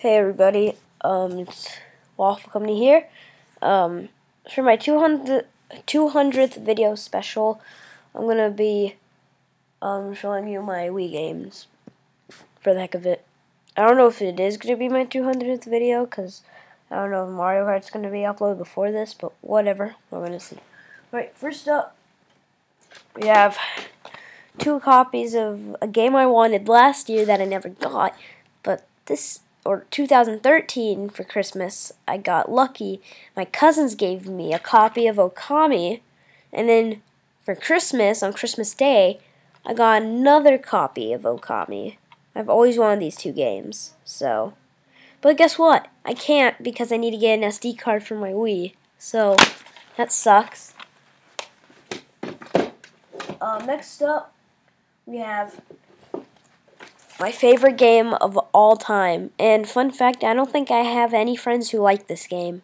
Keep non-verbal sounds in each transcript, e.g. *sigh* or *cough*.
Hey everybody, um, it's Waffle Company here. Um, for my 200, 200th video special, I'm gonna be um, showing you my Wii games for the heck of it. I don't know if it is gonna be my 200th video, because I don't know if Mario Kart's gonna be uploaded before this, but whatever, we're gonna see. Alright, first up, we have two copies of a game I wanted last year that I never got, but this or 2013 for Christmas, I got lucky. My cousins gave me a copy of Okami, and then for Christmas, on Christmas Day, I got another copy of Okami. I've always wanted these two games, so. But guess what? I can't because I need to get an SD card for my Wii. So, that sucks. Um, next up, we have my favorite game of all time. And fun fact, I don't think I have any friends who like this game.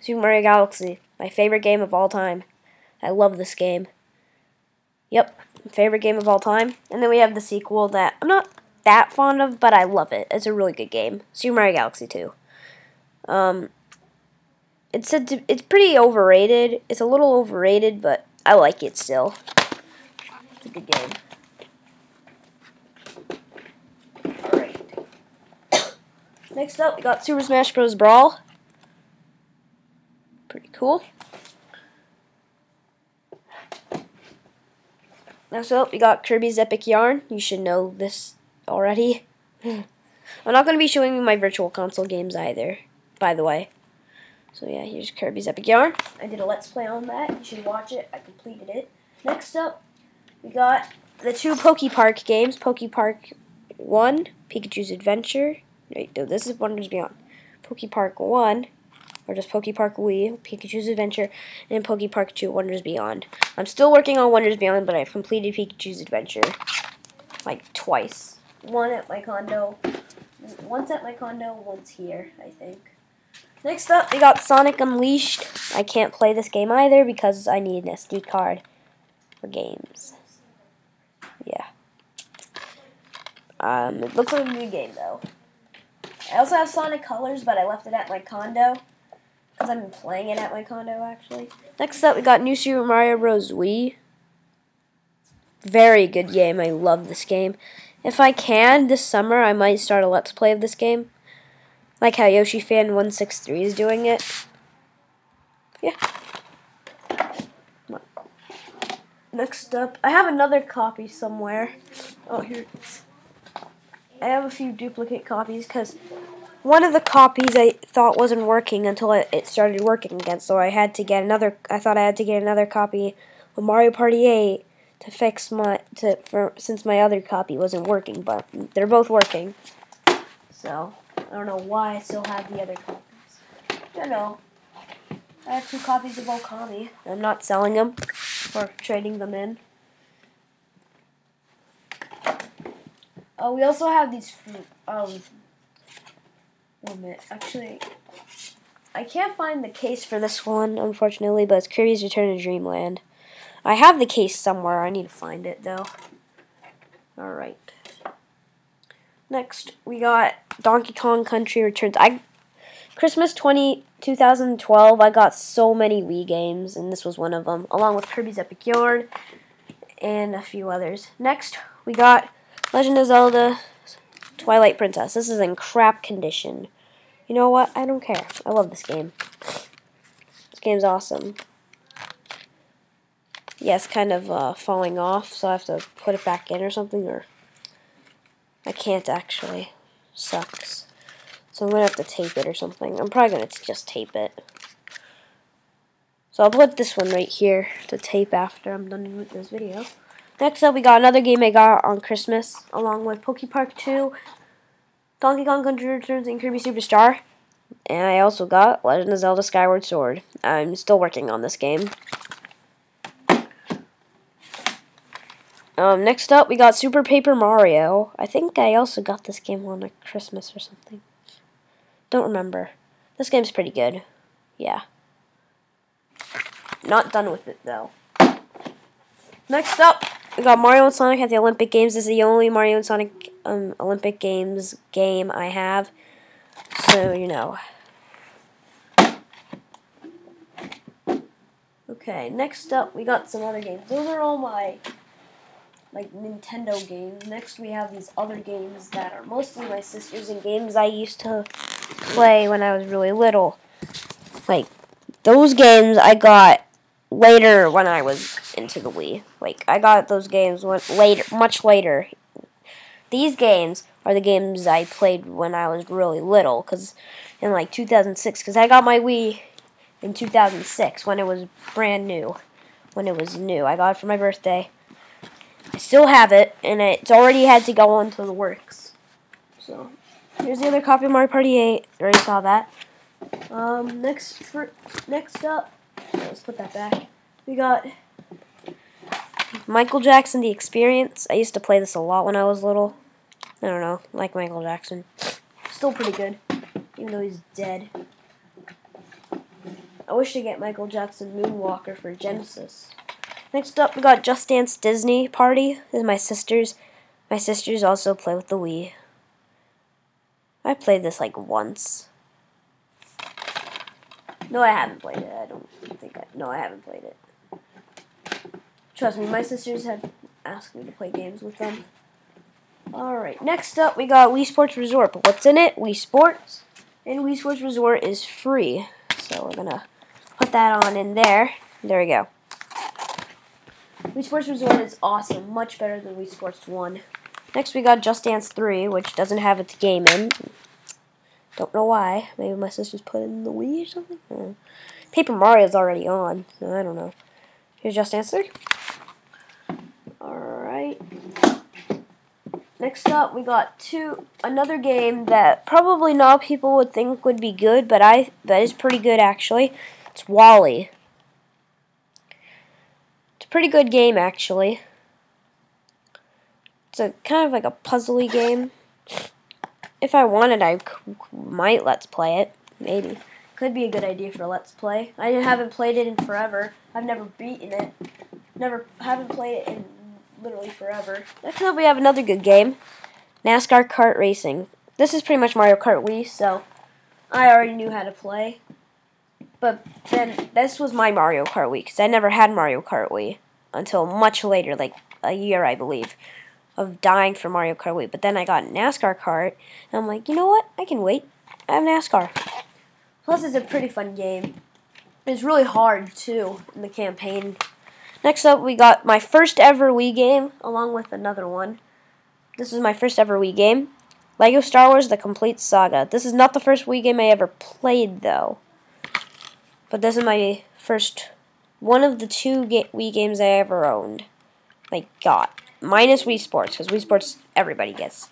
Super Mario Galaxy, my favorite game of all time. I love this game. Yep, favorite game of all time. And then we have the sequel that I'm not that fond of, but I love it. It's a really good game. Super Mario Galaxy 2. Um, it's it's pretty overrated. It's a little overrated, but I like it still. It's a good game. Next up, we got Super Smash Bros. Brawl. Pretty cool. Next up, we got Kirby's Epic Yarn. You should know this already. *laughs* I'm not going to be showing you my Virtual Console games either, by the way. So yeah, here's Kirby's Epic Yarn. I did a Let's Play on that. You should watch it. I completed it. Next up, we got the two Poke Park games. Poke Park 1, Pikachu's Adventure, Wait, no, this is Wonders Beyond. Poke Park 1, or just Poke Park Wii, Pikachu's Adventure, and Poke Park 2, Wonders Beyond. I'm still working on Wonders Beyond, but I've completed Pikachu's Adventure, like, twice. One at my condo, once at my condo, once here, I think. Next up, we got Sonic Unleashed. I can't play this game either because I need an SD card for games. Yeah. Um, it looks like a new game, though. I also have Sonic Colors, but I left it at my condo. Because I've been playing it at my condo, actually. Next up, we got New Super Mario Bros. Wii. Very good game. I love this game. If I can, this summer, I might start a Let's Play of this game. Like how Yoshi Fan 163 is doing it. Yeah. Next up, I have another copy somewhere. Oh, here it is. I have a few duplicate copies because one of the copies I thought wasn't working until it started working again. So I had to get another. I thought I had to get another copy of Mario Party 8 to fix my to for since my other copy wasn't working, but they're both working. So I don't know why I still have the other copies. I don't know. I have two copies of Okami. I'm not selling them or trading them in. Oh, we also have these fruit. Um, one minute. Actually, I can't find the case for this one, unfortunately, but it's Kirby's Return to Dreamland. I have the case somewhere. I need to find it, though. Alright. Next, we got Donkey Kong Country Returns. I Christmas 20, 2012, I got so many Wii games, and this was one of them, along with Kirby's Epic Yarn and a few others. Next, we got Legend of Zelda Twilight Princess. This is in crap condition. You know what? I don't care. I love this game. This game's awesome. Yeah, it's kind of uh, falling off, so I have to put it back in or something, or I can't actually. Sucks. So I'm going to have to tape it or something. I'm probably going to just tape it. So I'll put this one right here to tape after I'm done with this video. Next up, we got another game I got on Christmas, along with Poke Park 2, Donkey Kong Country Returns, and Kirby Superstar. And I also got Legend of Zelda Skyward Sword. I'm still working on this game. Um, next up, we got Super Paper Mario. I think I also got this game on like Christmas or something. Don't remember. This game's pretty good. Yeah. Not done with it, though. Next up, we got Mario and Sonic at the Olympic Games. This is the only Mario and Sonic um, Olympic Games game I have. So, you know. Okay, next up we got some other games. Those are all my like Nintendo games. Next we have these other games that are mostly my sisters and games I used to play when I was really little. Like those games I got later when I was into the Wii. Like I got those games when, later, much later. These games are the games I played when I was really little, cause in like 2006, cause I got my Wii in 2006 when it was brand new, when it was new. I got it for my birthday. I still have it, and it's already had to go on to the works. So here's the other copy of Mario Party 8. Already saw that. Um, next for next up, let's put that back. We got Michael Jackson: The Experience. I used to play this a lot when I was little. I don't know, like Michael Jackson. Still pretty good, even though he's dead. I wish to get Michael Jackson Moonwalker for Genesis. Next up, we got Just Dance Disney Party. This is my sister's. My sisters also play with the Wii. I played this like once. No, I haven't played it. I don't think I. No, I haven't played it. Trust me, my sisters have asked me to play games with them. Alright, next up we got Wii Sports Resort. But what's in it? Wii Sports. And Wii Sports Resort is free. So we're gonna put that on in there. There we go. Wii Sports Resort is awesome. Much better than Wii Sports 1. Next we got Just Dance 3, which doesn't have its game in. Don't know why. Maybe my sister's put in the Wii or something? Paper Mario's already on, so I don't know. Here's Just 3. Alright. Next up, we got two another game that probably not people would think would be good, but I that is pretty good actually. It's WALL-E. It's a pretty good game actually. It's a kind of like a puzzly game. If I wanted, I might let's play it. Maybe. Could be a good idea for let's play. I haven't played it in forever. I've never beaten it. Never haven't played it in literally forever. Next up, we have another good game, NASCAR Kart Racing. This is pretty much Mario Kart Wii, so I already knew how to play. But then this was my Mario Kart Wii because I never had Mario Kart Wii until much later, like a year, I believe, of dying for Mario Kart Wii. But then I got NASCAR Kart, and I'm like, you know what? I can wait. I have NASCAR. Plus, it's a pretty fun game. It's really hard too in the campaign Next up, we got my first ever Wii game, along with another one. This is my first ever Wii game. Lego Star Wars The Complete Saga. This is not the first Wii game I ever played, though. But this is my first, one of the two ga Wii games I ever owned. Like, got. Minus Wii Sports, because Wii Sports everybody gets.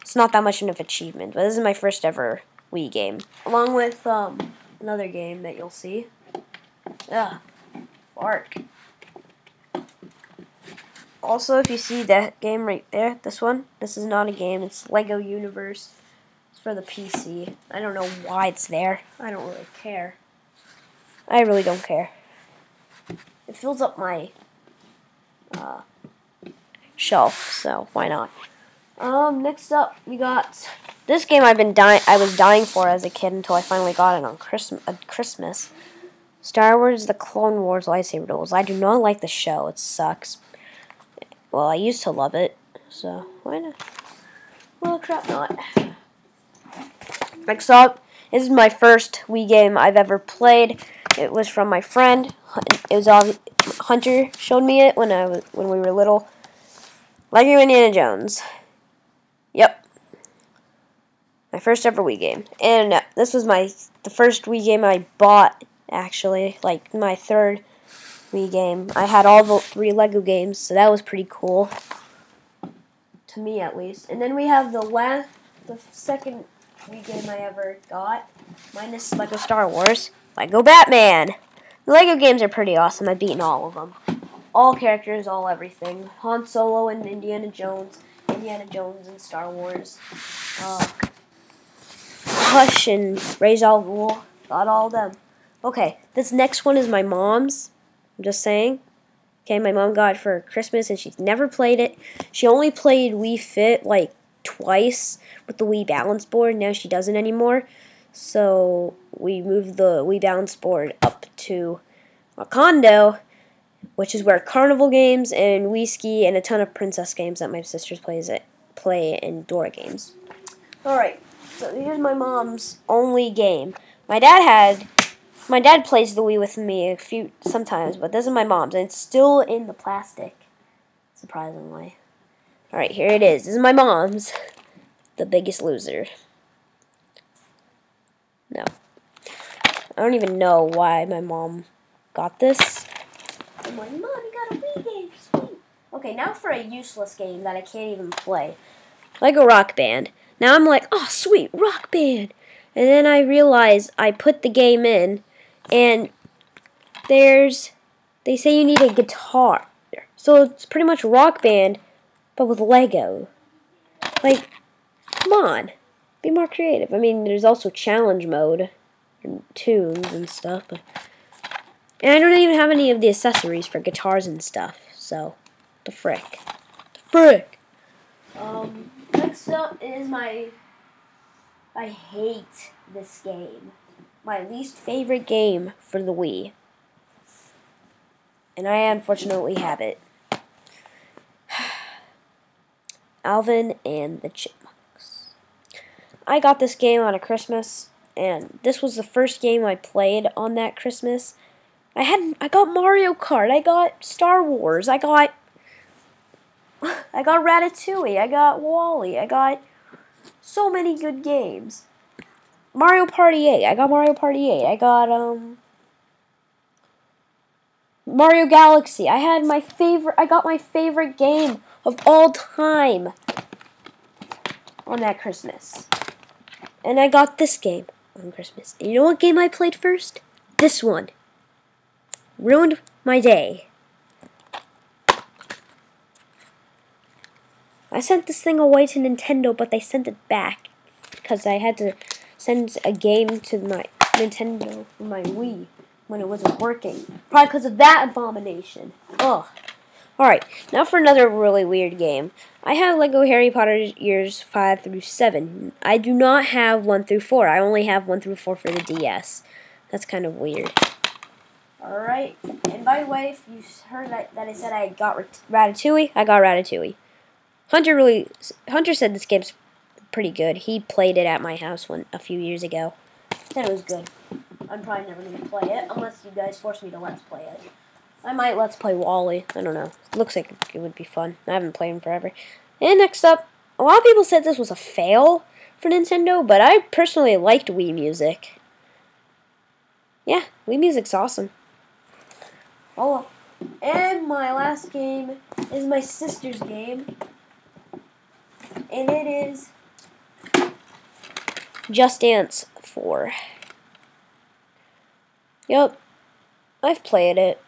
It's not that much of an achievement, but this is my first ever Wii game. Along with um, another game that you'll see. Ugh. Bark. Also, if you see that game right there, this one, this is not a game. It's Lego Universe. It's for the PC. I don't know why it's there. I don't really care. I really don't care. It fills up my uh, shelf, so why not? Um, next up, we got this game I've been dying. I was dying for as a kid until I finally got it on Christmas. Uh, Christmas. Star Wars: The Clone Wars lightsaber duels. I do not like the show. It sucks. Well, I used to love it, so why not? Well, crap not. Next up, this is my first Wii game I've ever played. It was from my friend. It was all Hunter showed me it when I was when we were little. Lego Indiana Jones. Yep. My first ever Wii game. And this was my the first Wii game I bought actually, like my third Wii game. I had all the three Lego games, so that was pretty cool. To me, at least. And then we have the last, the second Wii game I ever got, minus Lego Star Wars, Lego Batman. The Lego games are pretty awesome. I've beaten all of them. All characters, all everything. Han Solo and Indiana Jones, Indiana Jones and Star Wars. Uh, Hush and Ra's al Ghul. Got all of them. Okay, this next one is my mom's. I'm just saying. Okay, my mom got it for Christmas and she's never played it. She only played Wii Fit like twice with the Wii balance board. Now she doesn't anymore. So we moved the Wii balance board up to a condo, which is where carnival games and We Ski and a ton of princess games that my sisters plays it play and Dora games. All right, so here's my mom's only game. My dad had, my dad plays the Wii with me a few sometimes, but this is my mom's, and it's still in the plastic, surprisingly. All right, here it is. This is my mom's, The Biggest Loser. No. I don't even know why my mom got this. I'm Mom, you got a Wii game, sweet. Okay, now for a useless game that I can't even play. Like a rock band. Now I'm like, oh, sweet, rock band. And then I realize I put the game in, and there's, they say you need a guitar. So it's pretty much rock band, but with Lego. Like, come on. Be more creative. I mean, there's also challenge mode and tunes and stuff, but and I don't even have any of the accessories for guitars and stuff. So, the frick, the frick. Um, next up is my. I hate this game. My least favorite game for the Wii. And I unfortunately have it. *sighs* Alvin and the Chipmunks. I got this game on a Christmas, and this was the first game I played on that Christmas. I had I got Mario Kart, I got Star Wars, I got *laughs* I got Ratatouille, I got WALL-E, I got so many good games. Mario Party 8, I got Mario Party 8, I got um Mario Galaxy. I had my favorite I got my favorite game of all time on that Christmas. And I got this game on Christmas. And you know what game I played first? This one. Ruined my day. I sent this thing away to Nintendo, but they sent it back because I had to send a game to my Nintendo for my Wii when it wasn't working. Probably because of that abomination. Ugh. Alright, now for another really weird game. I have Lego Harry Potter years 5 through 7. I do not have 1 through 4. I only have 1 through 4 for the DS. That's kind of weird. Alright, and by the way, if you heard that, that I said I got Ratatouille, I got Ratatouille. Hunter really, Hunter said this game's pretty good. He played it at my house one a few years ago. Said it was good. I'm probably never to play it unless you guys force me to let's play it. I might let's play WALL-E. I don't know. Looks like it would be fun. I haven't played him forever. And next up, a lot of people said this was a fail for Nintendo, but I personally liked Wii Music. Yeah, Wii Music's awesome. Oh, and my last game is my sister's game. And it is Just Dance 4. Yep, I've played it.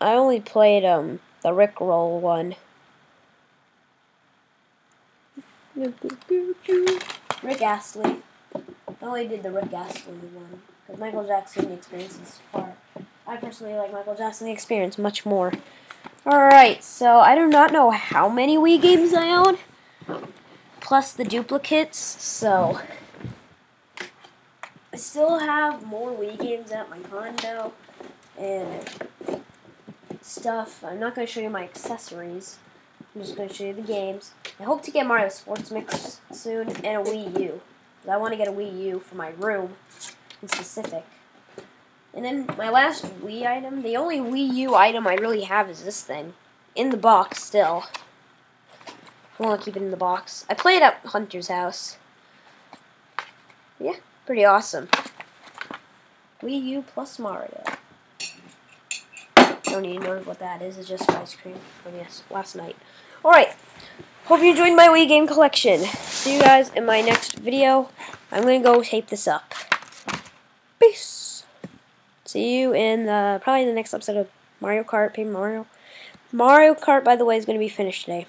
I only played um the Rickroll one. Rick Astley. I only did the Rick Astley one because Michael Jackson Experience is far. I personally like Michael Jackson Experience much more. Alright, so I do not know how many Wii games I own, plus the duplicates, so I still have more Wii games at my condo, and stuff. I'm not going to show you my accessories. I'm just going to show you the games. I hope to get Mario Sports Mix soon and a Wii U. I want to get a Wii U for my room in specific. And then my last Wii item, the only Wii U item I really have is this thing. In the box still. I want to keep it in the box. I play it at Hunter's house. Yeah, pretty awesome. Wii U plus Mario don't even know what that is. It's just ice cream from yes, last night. Alright. Hope you enjoyed my Wii game collection. See you guys in my next video. I'm going to go tape this up. See you in the, probably the next episode of Mario Kart, Paper Mario. Mario Kart, by the way, is going to be finished today.